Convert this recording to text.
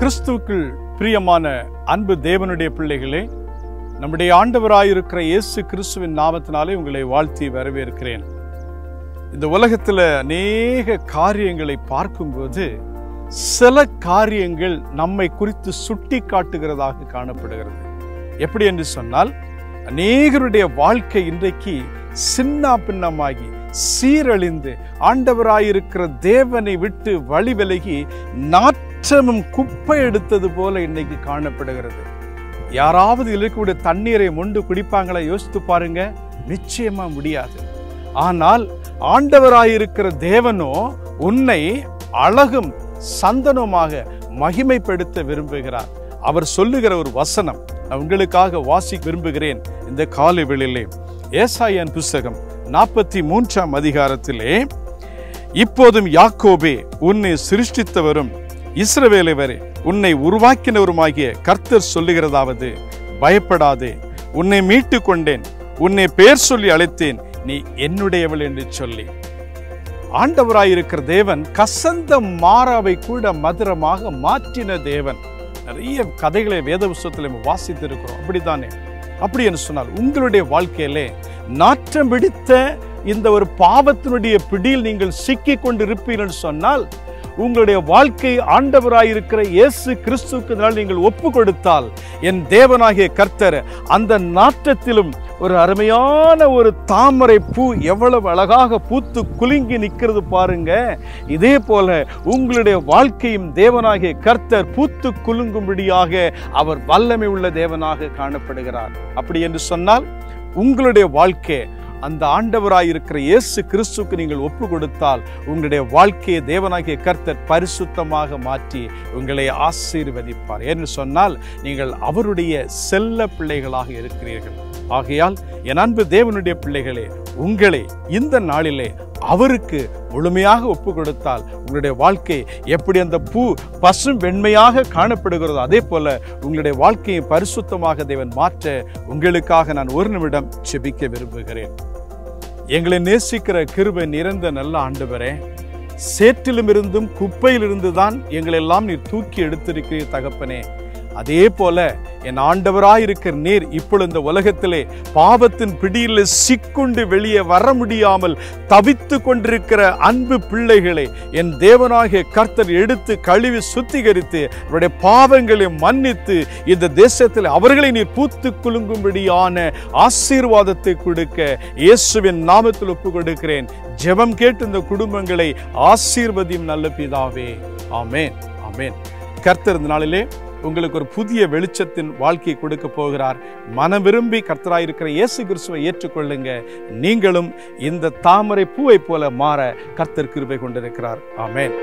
கிறிஸ்துவுக்குள் பிரியமான அன்பு தேவனுடைய பிள்ளைகளே நம்முடைய ஆண்டவராயிருக்கிற இயேசு கிறிஸ்துவின் நாமத்தினாலே உங்களை வாழ்த்தி வரவேற்கிறேன். இந்த உலகத்தில் அநேக காரியங்களை பார்க்கும்போது சில காரியங்கள் நம்மை குறித்து சுட்டி காட்டுகிறதாக காணப்படுகிறது. எப்படி என்று சொன்னால் அநேகருடைய வாழ்க்கை இன்றைக்கு சின்ன பின்னமாகி சீரழிந்து ஆண்டவராயிருக்கிற தேவனை விட்டு வழி விலகி நாற்றமும் குப்பை எடுத்தது போல இன்னைக்கு காணப்படுகிறது. யாராவது இருக்கக்கூடிய தண்ணீரை மொண்டு குடிப்பாங்களா? யோசித்து பாருங்க. நிச்சயமா முடியாது. ஆனால் ஆண்டவராயிருக்கிற தேவனோ உன்னை அழகும் சந்தனமாக மகிமைப்படுத்த விரும்புகிறார். அவர் சொல்லுகிற ஒரு வசனம் நான் உங்களுக்காக வாசி விரும்புகிறேன். இந்த காலை வெளியிலே ஏசாயன் புஸ்தகம் நாற்பத்தி மூன்றாம் அதிகாரத்திலே இப்போதும் யாக்கோபே உன்னை சிருஷ்டித்தவரும் இஸ்ரவேலவரே உன்னை உருவாக்கினவருமாகிய கர்த்தர் சொல்லுகிறதாவது பயப்படாதே. உன்னை மீட்டு கொண்டேன் உன்னை பெயர் சொல்லி அழைத்தேன் நீ என்னுடையவள் என்று சொல்லி. ஆண்டவராயிருக்கிற தேவன் கசந்த மாறாவை கூட மதுரமாக மாற்றின தேவன். நிறைய கதைகளை வேத புஸ்தகத்தில் நம்ம வாசித்திருக்கிறோம். அப்படித்தானே? அப்படி என்று சொன்னால் உங்களுடைய வாழ்க்கையிலே நாற்றம் பிடித்த இந்த ஒரு பாவத்தினுடைய பிடியில் நீங்கள் சிக்கி கொண்டு இருப்பீர்கள் சொன்னால் உங்களுடைய வாழ்க்கை ஆண்டவராயிருக்கிற இயேசு கிறிஸ்துக்கு நீங்கள் ஒப்பு கொடுத்தால் என் தேவனாகிய கர்த்தர் அந்த நாற்றத்திலும் ஒரு அருமையான ஒரு தாமரை பூ எவ்வளவு அழகாக பூத்து குலுங்கி நிற்கிறது பாருங்க. இதே போல உங்களுடைய வாழ்க்கையும் தேவனாகிய கர்த்தர் பூத்து குலுங்கும்படியாக அவர் வல்லமை உள்ள தேவனாக காணப்படுகிறார். அப்படி என்று சொன்னால் உங்களுடைய வாழ்க்கை அந்த ஆண்டவராயிருக்கிற இயேசு கிறிஸ்துக்கு நீங்கள் ஒப்பு கொடுத்தால் உங்களுடைய வாழ்க்கையை தேவனாகிய கர்த்தர் பரிசுத்தமாக மாற்றி உங்களை ஆசீர்வதிப்பார். என்று சொன்னால் நீங்கள் அவருடைய செல்ல பிள்ளைகளாக இருக்கிறீர்கள். ஆகையால் என் அன்பு தேவனுடைய பிள்ளைகளே உங்களை இந்த நாளிலே அவருக்கு முழுமையாக ஒப்பு கொடுத்தால் உங்களுடைய வாழ்க்கை எப்படி அந்த பூ பசும் வெண்மையாக காணப்படுகிறதோ அதே போல உங்களுடைய வாழ்க்கையை பரிசுத்தமாக தேவன் மாற்ற உங்களுக்காக நான் ஒரு நிமிடம் செபிக்க விரும்புகிறேன். எங்களை நேசிக்கிற கிருபை நிறைந்த நல்ல ஆண்டவரே சேற்றிலும் இருந்தும் குப்பையிலிருந்து தான் எங்களெல்லாம் நீர் தூக்கி எடுத்திருக்கிறீர் தகப்பனே அதே போல என் ஆண்டவராயிருக்கிற நீர் இப்பொழுது இந்த உலகத்திலே பாவத்தின் பிடியில் சிக்குண்டு வெளியே வர முடியாமல் தவித்து கொண்டிருக்கிற அன்பு பிள்ளைகளை என் தேவனாகிய கர்த்தர் எடுத்து கழுவி சுத்திகரித்து அவருடைய பாவங்களை மன்னித்து இந்த தேசத்தில் அவர்களை நீர் பூத்து குலுங்கும்படியான ஆசீர்வாதத்தை கொடுக்க இயேசுவின் நாமத்தில் ஒப்பு கொடுக்கிறேன் ஜெபம் கேட்டு இந்த குடும்பங்களை ஆசீர்வதியும் நல்ல பிதாவே. ஆமேன். ஆமேன். கர்த்தர் இந்த நாளிலே உங்களுக்கு ஒரு புதிய வெளிச்சத்தின் வாழ்க்கையை கொடுக்க போகிறார். மனம் விரும்பி கர்த்தராயிருக்கிற இயேசு கிறிஸ்துவை ஏற்றுக்கொள்ளுங்க. நீங்களும் இந்த தாமரை பூவை போல மாற கர்த்தர் கிருபை கொண்டிருக்கிறார். ஆமேன்.